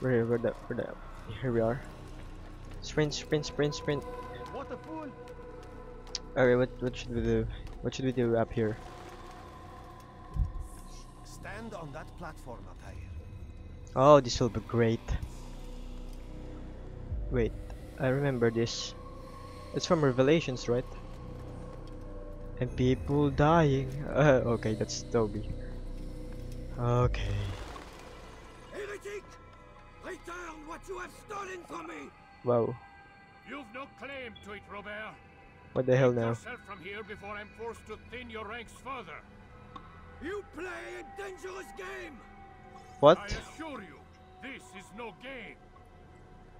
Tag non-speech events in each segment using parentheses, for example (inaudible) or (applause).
We're here, we're the, we're the, here we are. Sprint, sprint, sprint, sprint. What a fool! Okay, what, what should we do? What should we do up here? Stand on that platform, Altair. Oh, this will be great. Wait, I remember this. It's from Revelations, right? And people dying. Uh, (laughs) okay, that's Toby. Okay. You have stolen from me! Wow. You've no claim to it, Robert. What the hell now? yourself from here before I'm forced to thin your ranks further. You play a dangerous game! What? I assure you, this is no game.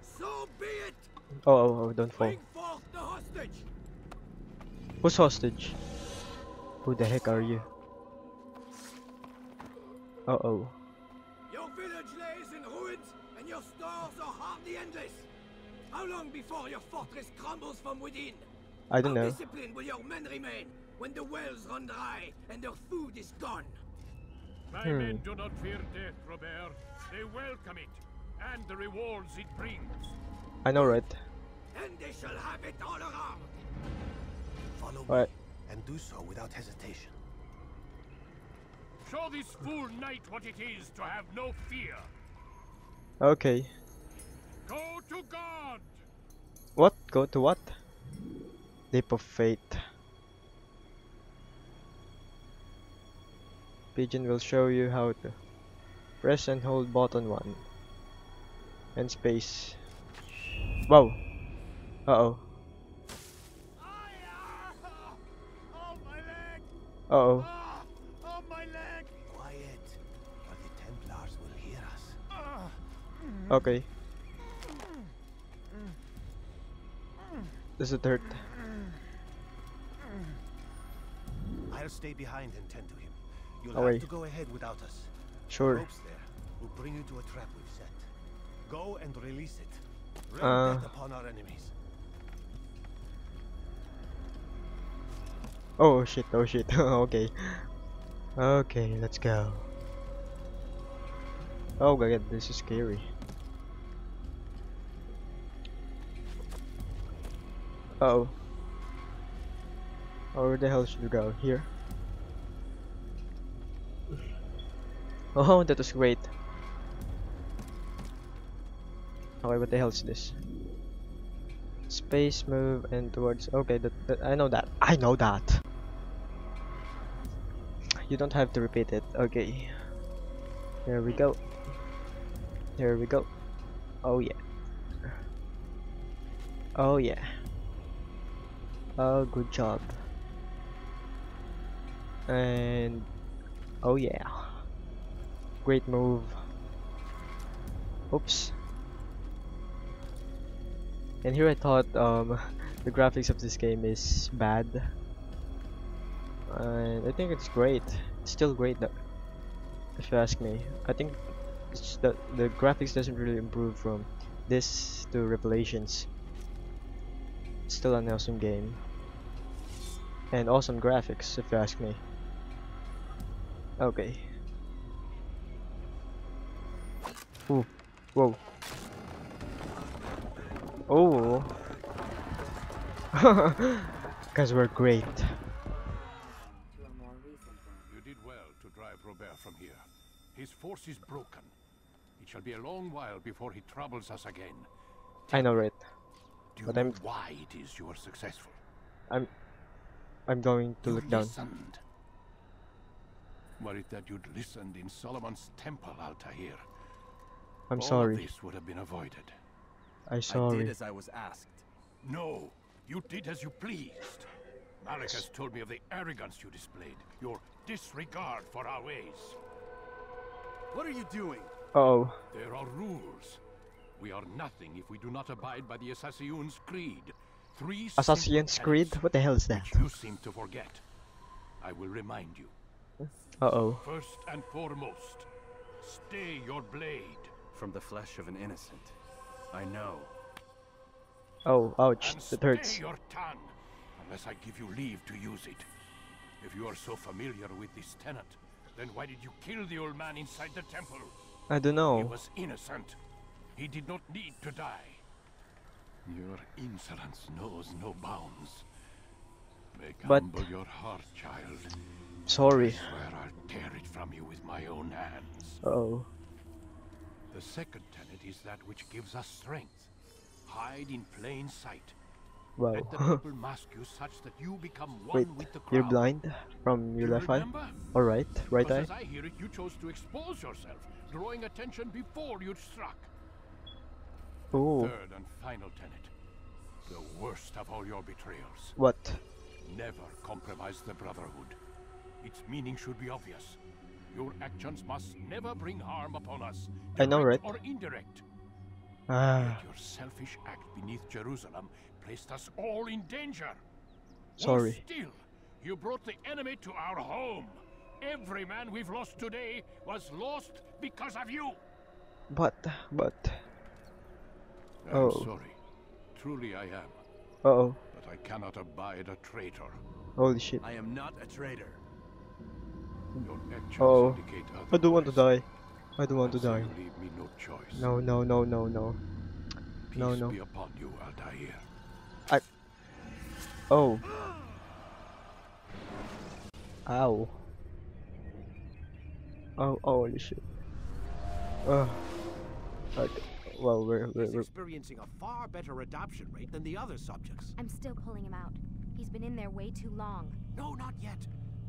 So be it! Oh, oh, oh, don't fall. Bring forth the hostage! Who's hostage? Who the heck are you? Uh oh. Stores are endless. How long before your fortress crumbles from within? I don't How know. disciplined will your men remain when the wells run dry and their food is gone? My Hmm. men do not fear death, Robert. They welcome it, and the rewards it brings. I know, right? And they shall have it all around. Follow Alright. me, and do so without hesitation. Show this fool knight what it is to have no fear. Okay. Go to God! What? Go to what? Leap of Faith. Pigeon will show you how to press and hold button 1 and space. Wow. Uh oh. Oh, Does it hurt? I'll stay behind and tend to him. You'll Away. have to go ahead without us. Sure. Ropes there will bring you to a trap we've set. Go and release it. Uh. death upon our enemies. Oh shit, oh shit. (laughs) okay. Okay, let's go. Oh god, this is scary. Oh. Oh, where the hell should we go? Here? Oh, that was great. Okay, what the hell is this? Space move and towards. Okay, that, that I know that. I know that. You don't have to repeat it. Okay. There we go. There we go. Oh yeah. Oh yeah. Oh, good job. And oh yeah. Great move. Oops. And here I thought um (laughs) the graphics of this game is bad. And I think it's great. It's still great though, if you ask me. I think the the graphics doesn't really improve from this to Revelations. Still an awesome game. And awesome graphics, if you ask me. Okay. Ooh. Whoa. Oh. (laughs) Because we're great. You did well to drive Robert from here. His force is broken. It shall be a long while before he troubles us again. I know, right? Do you But know I'm- why it is you are successful? I'm I'm going to you look down. listened. Were it that you'd listened in Solomon's temple, Altair, I'm all sorry. of this would have been avoided. I sorry. I did as I was asked. No, you did as you pleased. Malik has told me of the arrogance you displayed, your disregard for our ways. What are you doing? Uh oh. There are rules. We are nothing if we do not abide by the Assassin's Creed. Three simple Assassin's Creed? What the hell is that? you seem to forget. I will remind you. Uh oh. First and foremost, stay your blade. From the flesh of an innocent. I know. Oh, ouch. And That hurts. stay your tongue, unless I give you leave to use it. If you are so familiar with this tenet, then why did you kill the old man inside the temple? I don't know. He know. was innocent. He did not need to die. Your insolence knows no bounds. Make But- humble your heart, child. Sorry. swear I'll tear it from you with my own hands. Uh oh. The second tenet is that which gives us strength. Hide in plain sight. Wow. Let the (laughs) people mask you such that you become one Wait, with the crowd. you're blind from your You left eye? Alright, right But eye? as I hear it, you chose to expose yourself, drawing attention before you'd struck. Oh, Third and final tenet. The worst of all your betrayals. what? Never compromise the Brotherhood. Its meaning should be obvious. Your actions must never bring harm upon us. I know, right? Or indirect. Ah, your selfish act beneath Jerusalem placed us all in danger. sorry. Worse still, you brought the enemy to our home. Every man we've lost today was lost because of you. But, but, I'm Oh. sorry. Truly I am. uh oh. But I cannot abide a traitor. Holy shit. I am not a traitor. Your actions Oh, indicate I don't want to die. I don't want to die. leave me no choice. No, no, no, no, no. Peace no, no. be upon you, Altair. I... Oh. Ow. Oh, holy shit. Uh, okay. Well, we're, we're, He's we're experiencing a far better adoption rate than the other subjects. I'm still pulling him out. He's been in there way too long. No, not yet.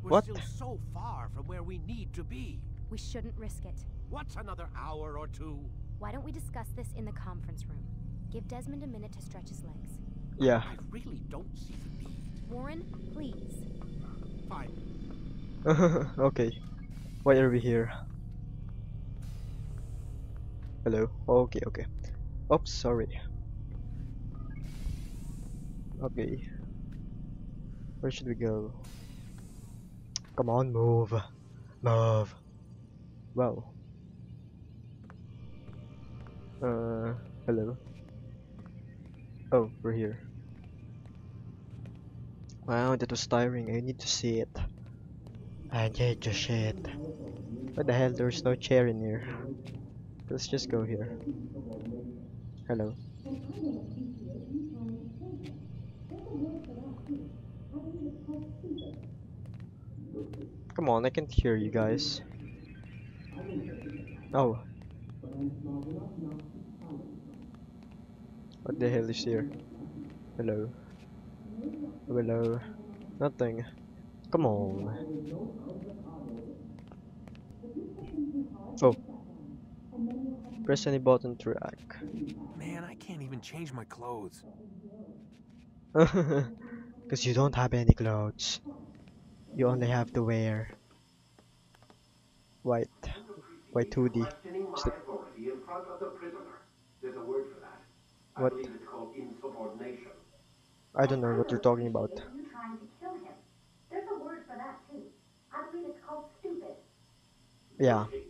We're What? still so far from where we need to be. We shouldn't risk it. What's another hour or two? Why don't we discuss this in the conference room? Give Desmond a minute to stretch his legs. yeah. I really don't see the need. Warren, please. Fine. (laughs) okay. Why are we here? Hello. Okay, okay. Oops, sorry. Okay. Where should we go? Come on, move. Move. Wow. Uh, hello. Oh, we're here. Wow, that was tiring. I need to see it. I need to shit. What the hell? There's no chair in here. Let's just go here. Hello. Come on, I can't hear you guys. Oh. What the hell is here? Hello. Hello. Nothing. Come on. Oh. Press any button to track. Man, I can't even change my clothes. (laughs) Because you don't have any clothes. You only have to wear white. White hoodie. questioning my Is the- authority in front of the prisoner. There's a word for that. I What? believe it's called insubordination. I don't know what you're talking about. Yeah. You trying to kill him. There's a word for that too. I believe it's called stupid. Yeah, This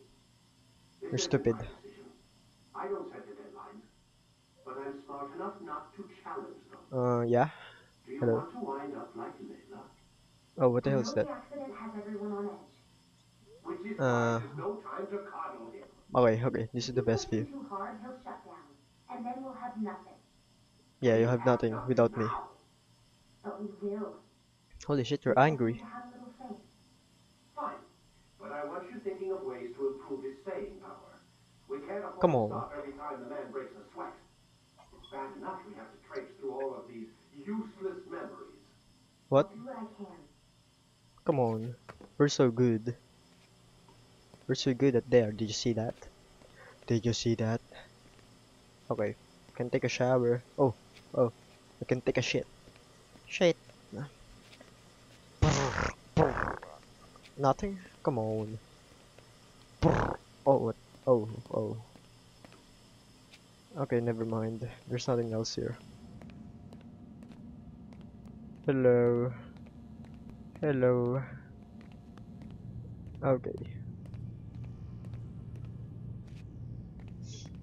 you're isn't stupid. my decision. I don't set the deadlines, but I'm smart enough not to challenge them. Uh, yeah. Hello. Oh, what the hell is that? Uh. Okay, okay. This is the best view. Yeah, you have nothing without me. Holy shit, you're angry. Fine, but I want you thinking of ways to improve his staying power. Come on. stop every time the man breaks a sweat. It's bad enough we have to traipse through all of these useless memories. What? I'll do what I can. Come on. We're so good. We're so good at there. Did you see that? Did you see that? Okay. Can take a shower. Oh, oh. I can take a shit. Shit. Nothing? Come on. Oh, what? Oh, oh. Okay, never mind. There's nothing else here. Hello. Hello. Okay.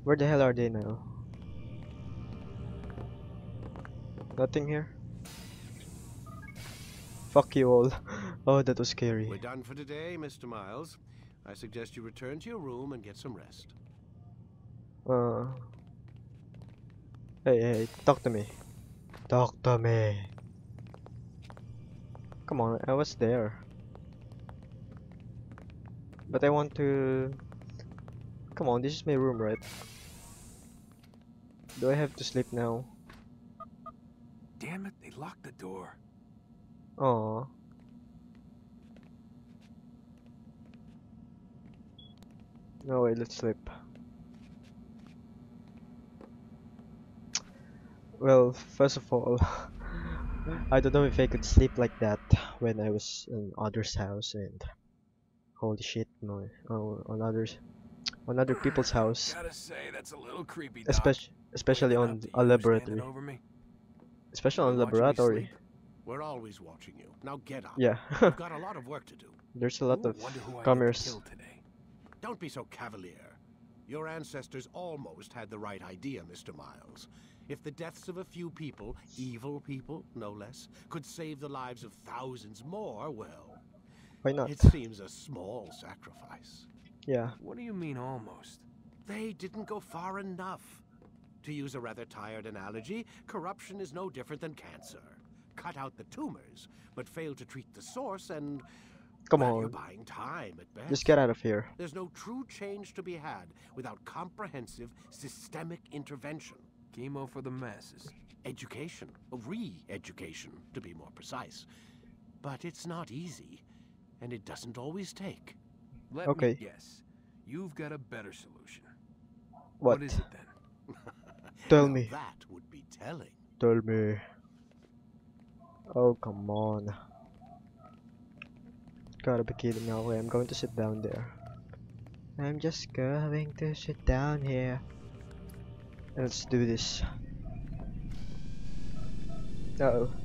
Where the hell are they now? Nothing here? Fuck you all. (laughs) oh, that was scary. We're done for today, Mr. Miles. I suggest you return to your room and get some rest. Uh, Hey, hey, talk to me. Talk to me. Come on, I was there. But I want to... Come on, this is my room, right? Do I have to sleep now? Damn it, they locked the door. Oh. No way, let's sleep. Well, first of all, (laughs) I don't know if I could sleep like that when I was in others' house and holy shit, no, oh, on others, on other people's (sighs) house, say, that's a little creepy. Especially especially on a laboratory, especially on laboratory. We're always watching you. Now get up. Yeah, (laughs) We've got a lot of work to do. there's a lot Ooh, of wonder who I get to cameras. today. Don't be so cavalier. Your ancestors almost had the right idea, Mr. Miles. If the deaths of a few people, evil people, no less, could save the lives of thousands more, well, Why not? it seems a small sacrifice. Yeah, What do you mean almost? They didn't go far enough. To use a rather tired analogy, corruption is no different than cancer. Cut out the tumors, but fail to treat the source, and come well, you're buying time at best. just get out of here. There's no true change to be had without comprehensive, systemic intervention. Chemo for the masses. Education, re-education, to be more precise. But it's not easy, and it doesn't always take. Let Okay. me guess. You've got a better solution. What? What is it then? (laughs) Tell Now me. That would be telling. Tell me. Oh, come on. Gotta be kidding me. Okay, I'm going to sit down there. I'm just going to sit down here. Let's do this. Uh oh.